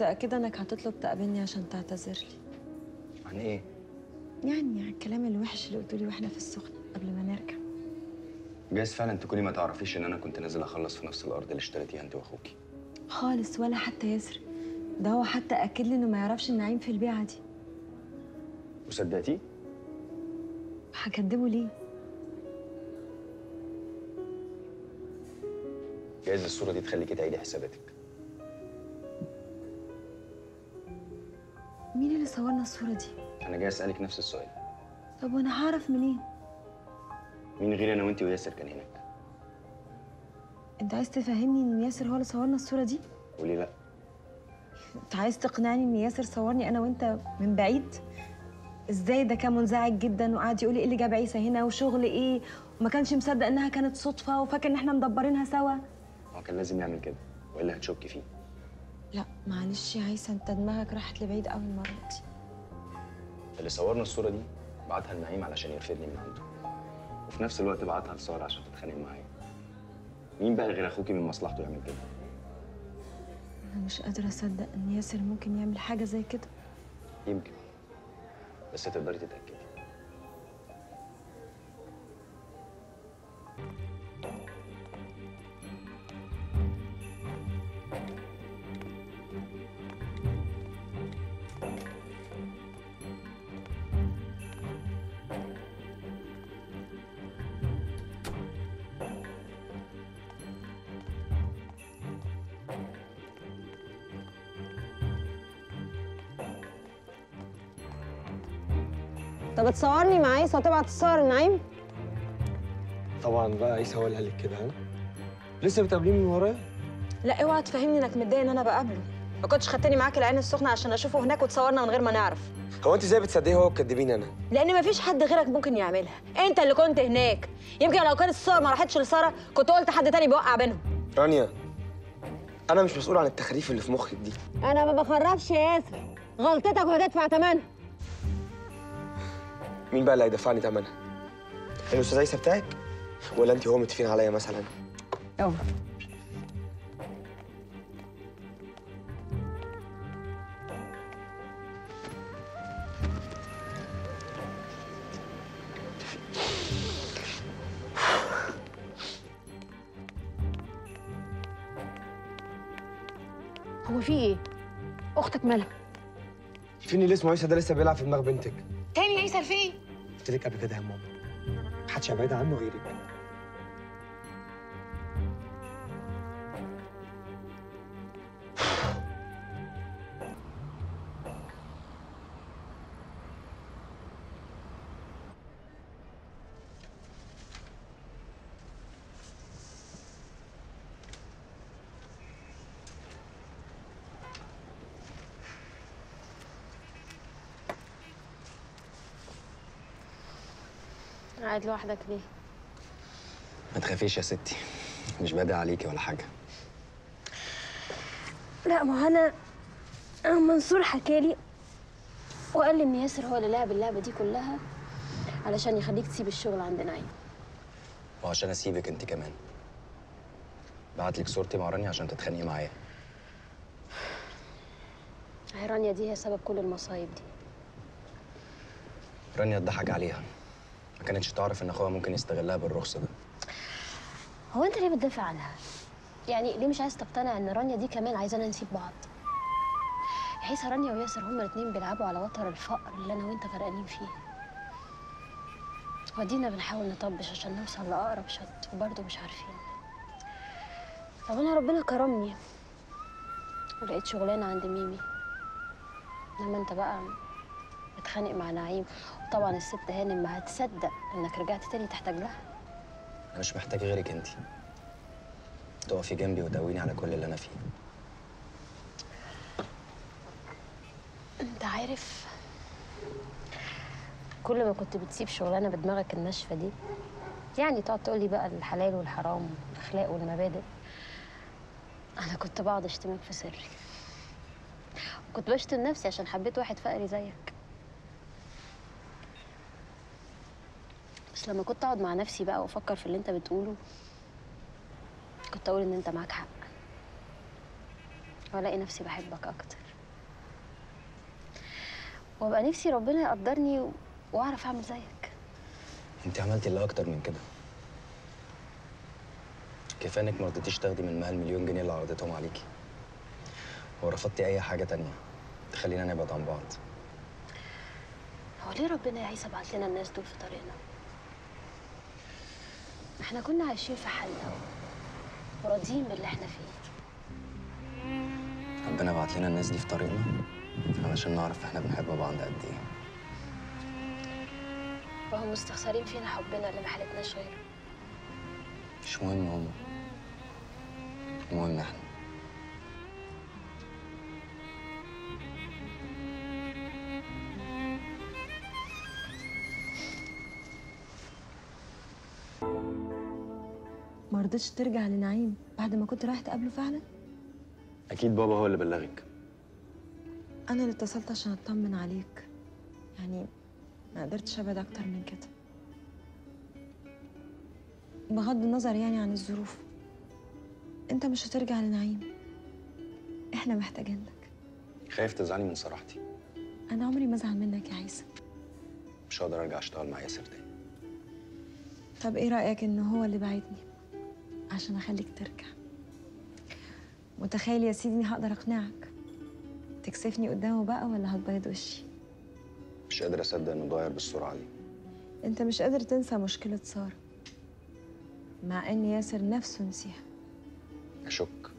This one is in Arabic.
متأكدة إنك هتطلب تقابلني عشان تعتذر لي عن إيه؟ يعني عن الكلام الوحش اللي قلته لي وإحنا في السخنة قبل ما نرجع جايز فعلا تكوني ما تعرفيش إن أنا كنت نازل أخلص في نفس الأرض اللي اشتريتيها أنت واخوكي خالص ولا حتى ياسر ده هو حتى أكد لي إنه ما يعرفش النعيم في البيعة دي وصدقتيه؟ هكدبه ليه؟ جايز الصورة دي تخليكي تعيدي حساباتك صورنا الصورة دي؟ أنا جاي أسألك نفس السؤال طب وأنا هعرف منين؟ مين غير أنا وأنت وياسر كان هناك؟ أنت عايز تفهمني إن ياسر هو اللي صورنا الصورة دي؟ وليه لأ؟ أنت عايز تقنعني إن ياسر صورني أنا وأنت من بعيد؟ إزاي ده كان منزعج جدا وقعد يقول لي إيه اللي جاب عيسى هنا وشغل إيه وما كانش مصدق إنها كانت صدفة وفاكر إن إحنا مدبرينها سوا هو كان لازم يعمل كده وإلا هتشكي فيه لا معلش يا عيسى أنت دماغك راحت لبعيد قوي المرة دي. اللي صورنا الصورة دي بعتها لنعيم علشان يرفدني من عنده. وفي نفس الوقت بعتها لسارة عشان تتخانق معايا. مين بقى غير أخوكي من مصلحته يعمل كده؟ أنا مش قادرة أصدق إن ياسر ممكن يعمل حاجة زي كده. يمكن بس تقدري تتأكدي. طب تصورني مع عيسى وتبعت الصور لنعيم طبعا بقى عيسى هو اللي قال لك كده ها؟ لسه بتقابليه من ورايا؟ لا اوعى تفهمني انك متضايق ان أنا بقابله. ما كنتش خدتني معاك العين السخنة عشان اشوفه هناك وتصورنا من غير ما نعرف. هو انت إزاي بتصدقيه هو وبتكدبيني أنا؟ لأن مفيش حد غيرك ممكن يعملها. انت اللي كنت هناك. يمكن لو كانت الصور ما راحتش لسارة كنت قلت حد تاني بيوقع بينهم. رانيا أنا مش مسؤول عن التخاريف اللي في مخك دي. أنا ما بخرفش يا ياسر. غلطتك وهتدفع ثمنها مين بقى اللي هيدفعني ثمنها الأستاذ عيسى بتاعك ولا انت هو متفقين عليا مثلا اوعى هو في إيه؟ أختك مالها؟ فين اللي اسمه عيسى ده لسه بيلعب في دماغ بنتك تاني في إيه؟ قلت لك قبل كده يا ماما محدش هيبعد عنه غيرك. قاعد لوحدك ليه؟ ما تخافيش يا ستي مش بادئ عليكي ولا حاجة. لا ما هو أنا أنا منصور حكالي وقال لي إن ياسر هو اللي لعب اللعبة دي كلها علشان يخليك تسيب الشغل عند نعيم وعشان أسيبك أنت كمان. بعت لك صورتي مع رانيا عشان تتخانقي معايا. هي رانيا دي هي سبب كل المصايب دي. رانيا اتضحك عليها. ما كانتش تعرف إن أخوها ممكن يستغلها بالرخص ده هو أنت ليه بتدافع عنها؟ يعني ليه مش عايز تقتنع إن رانيا دي كمان عايزانا نسيب بعض؟ بحيث رانيا وياسر هما الاتنين بيلعبوا على وتر الفقر اللي أنا وأنت غرقانين فيه. ودينا بنحاول نطبش عشان نوصل لأقرب شط وبرضه مش عارفين. طب أنا ربنا كرمني ولقيت شغلانة عند ميمي. انما أنت بقى متخانق مع نعيم. وطبعا الست هانم ما هتصدق إنك رجعت تاني تحتاج لها. أنا مش محتاج غيرك انت تقفي جنبي وتقويني على كل اللي أنا فيه. أنت عارف كل ما كنت بتسيب شغلانة بدماغك الناشفة دي يعني تقعد تقولي بقى الحلال والحرام والأخلاق والمبادئ أنا كنت بقعد اشتمك في سري. وكنت بشتم نفسي عشان حبيت واحد فقري زيك. بس لما كنت أقعد مع نفسي بقى وأفكر في اللي أنت بتقوله كنت أقول إن أنت معاك حق. وألاقي نفسي بحبك أكتر. وأبقى نفسي ربنا يقدرني وأعرف أعمل زيك. أنت عملتي اللي أكتر من كده. كفاية إنك ما رضيتيش تاخدي من مها المليون جنيه اللي عرضتهم عليكي. ورفضتي أي حاجة تانية تخلينا نبعد عن بعض. هو ليه ربنا يا عيسى بعت لنا الناس دول في طريقنا؟ إحنا كنا عايشين في حالنا وراضيين باللي إحنا فيه. ربنا بعت لنا الناس دي في طريقنا علشان نعرف إحنا بنحب بعض قد إيه. وهم مستخسرين فينا حبنا اللي ما حالتناش غيره. مش مهم هما المهم إحنا. ما رضيتش ترجع لنعيم بعد ما كنت رايح تقابله فعلا؟ أكيد بابا هو اللي بلغك. أنا اللي اتصلت عشان أطمن عليك. يعني ما قدرتش أبعد أكتر من كده. بغض النظر يعني عن الظروف أنت مش هترجع لنعيم. إحنا محتاجين لك. خايف تزعلي من صراحتي. أنا عمري ما أزعل منك يا عيسى. مش هقدر أرجع أشتغل مع ياسر تاني. طب إيه رأيك إن هو اللي بعتني؟ عشان أخليك ترجع. متخيل يا سيدي إني هقدر أقنعك؟ تكسفني قدامه بقى ولا هتبيض وشي؟ مش قادر أصدق إنه اتغير بالسرعه دي أنت مش قادر تنسى مشكلة سارة. مع إن ياسر نفسه نسيها. أشك.